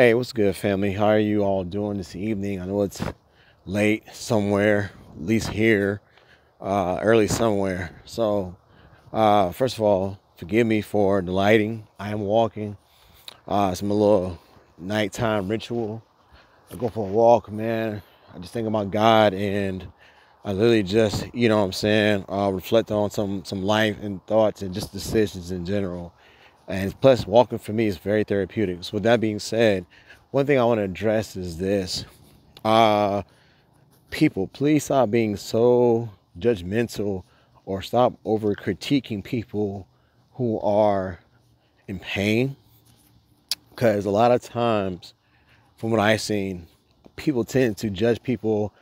Hey, what's good, family? How are you all doing this evening? I know it's late somewhere, at least here, uh, early somewhere. So, uh, first of all, forgive me for the lighting. I am walking. Uh, it's my little nighttime ritual. I go for a walk, man. I just think about God and I literally just, you know what I'm saying, uh, reflect on some some life and thoughts and just decisions in general. And plus, walking for me is very therapeutic. So, with that being said, one thing I want to address is this. Uh, people, please stop being so judgmental or stop over critiquing people who are in pain. Because a lot of times, from what I've seen, people tend to judge people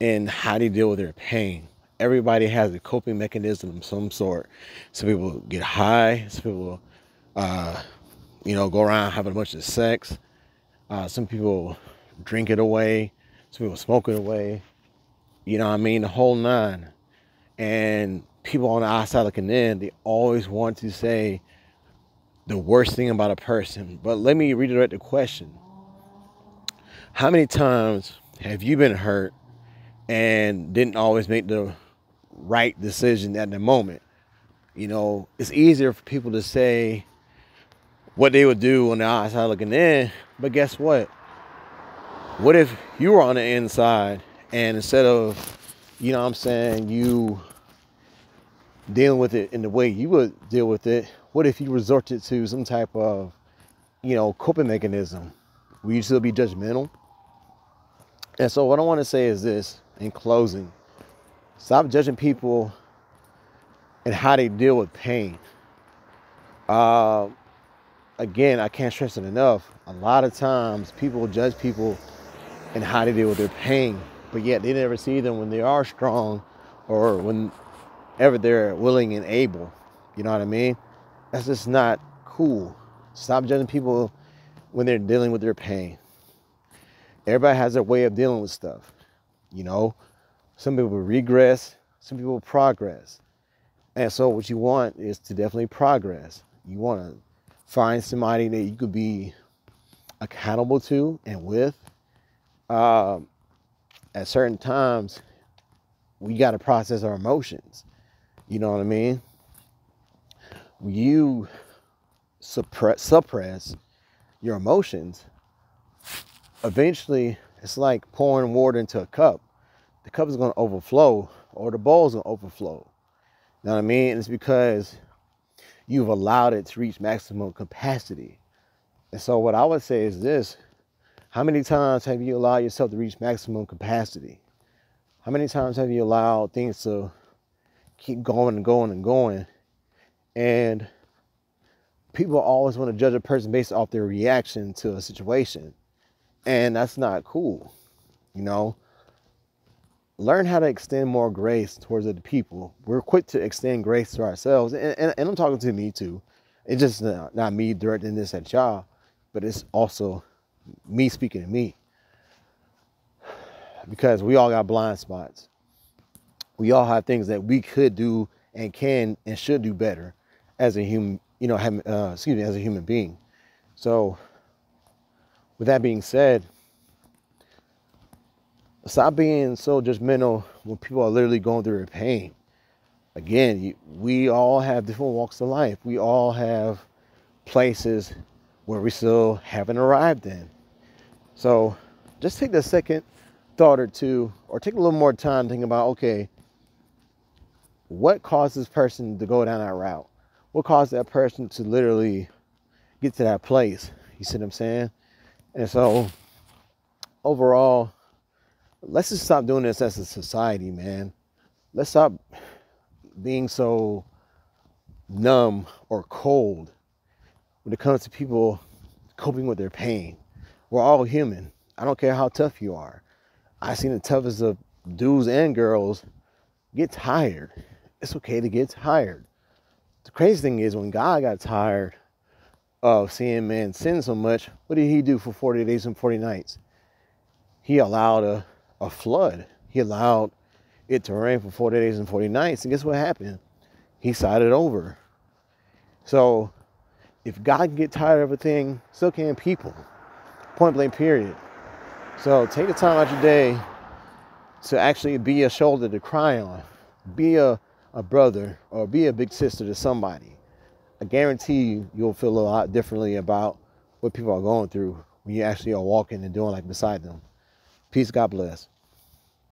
in how they deal with their pain. Everybody has a coping mechanism of some sort. Some people get high. Some people, uh, you know, go around having a bunch of sex. Uh, some people drink it away. Some people smoke it away. You know what I mean? The whole nine. And people on the outside looking in, they always want to say the worst thing about a person. But let me redirect the question. How many times have you been hurt and didn't always make the right decision at the moment. You know, it's easier for people to say what they would do on the outside looking in, but guess what? What if you were on the inside and instead of, you know what I'm saying, you dealing with it in the way you would deal with it, what if you resorted to some type of, you know, coping mechanism? Will you still be judgmental? And so what I want to say is this in closing stop judging people and how they deal with pain. Uh, again, I can't stress it enough. A lot of times people judge people and how they deal with their pain, but yet they never see them when they are strong or whenever they're willing and able. You know what I mean? That's just not cool. Stop judging people when they're dealing with their pain. Everybody has their way of dealing with stuff. You know, some people regress, some people progress. And so, what you want is to definitely progress. You want to find somebody that you could be accountable to and with. Um, at certain times, we got to process our emotions. You know what I mean? You suppress, suppress your emotions. Eventually, it's like pouring water into a cup. The cup is going to overflow or the bowl is going to overflow. You know what I mean? It's because you've allowed it to reach maximum capacity. And so, what I would say is this How many times have you allowed yourself to reach maximum capacity? How many times have you allowed things to keep going and going and going? And people always want to judge a person based off their reaction to a situation. And that's not cool. You know, learn how to extend more grace towards other people. We're quick to extend grace to ourselves. And, and, and I'm talking to me too. It's just not, not me directing this at y'all, but it's also me speaking to me. Because we all got blind spots. We all have things that we could do and can and should do better as a human, you know, uh, excuse me, as a human being. So with that being said, stop being so judgmental when people are literally going through pain. Again, we all have different walks of life. We all have places where we still haven't arrived in. So just take the second thought or two, or take a little more time thinking about okay, what caused this person to go down that route? What caused that person to literally get to that place? You see what I'm saying? And so, overall, let's just stop doing this as a society, man. Let's stop being so numb or cold when it comes to people coping with their pain. We're all human. I don't care how tough you are. I've seen the toughest of dudes and girls get tired. It's okay to get tired. The crazy thing is when God got tired, of seeing man sin so much, what did he do for 40 days and 40 nights? He allowed a, a flood. He allowed it to rain for 40 days and 40 nights. And guess what happened? He sided over. So if God can get tired of a thing, so can people. Point blank, period. So take the time out your day to actually be a shoulder to cry on, be a, a brother or be a big sister to somebody. I guarantee you, you'll feel a lot differently about what people are going through when you actually are walking and doing like beside them. Peace, God bless.